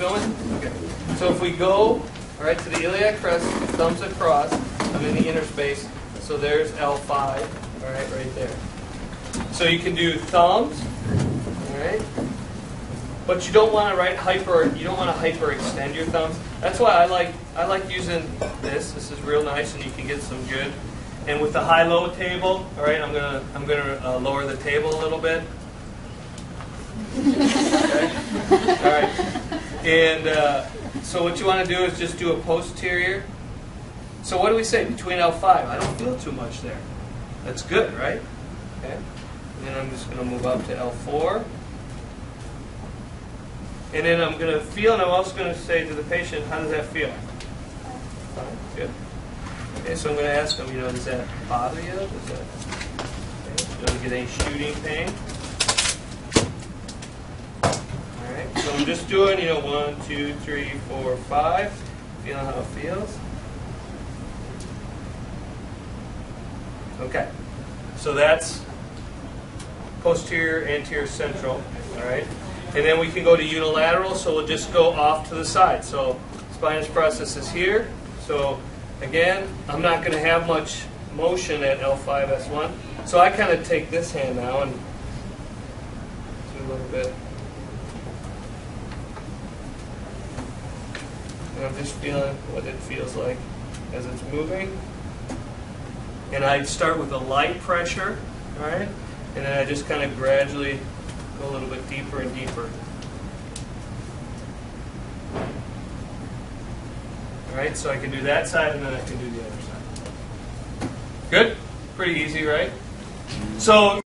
filming? Okay. So if we go, all right, to the iliac crest, thumbs across, I'm in the interspace, so there's L5, all right, right there. So you can do thumbs, all right, but you don't want to write hyper. You don't want to hyper extend your thumbs. That's why I like I like using this. This is real nice, and you can get some good. And with the high-low table, all right, I'm gonna I'm gonna uh, lower the table a little bit. Okay. And uh, so what you want to do is just do a posterior. So what do we say between L5? I don't feel too much there. That's good, right? Okay. And then I'm just going to move up to L4. And then I'm going to feel, and I'm also going to say to the patient, how does that feel? Good. Okay, so I'm going to ask them, you know, does that bother you? Does that, okay, you don't get any shooting pain? All right, so I'm just doing, you know, one, two, three, four, five. Feeling how it feels? Okay, so that's posterior, anterior, central, all right? And then we can go to unilateral, so we'll just go off to the side. So spinous process is here. So again, I'm not going to have much motion at L5, S1. So I kind of take this hand now and do a little bit. And I'm just feeling what it feels like as it's moving. And I start with a light pressure, all right? And then I just kind of gradually go a little bit deeper and deeper. All right, so I can do that side and then I can do the other side. Good? Pretty easy, right? So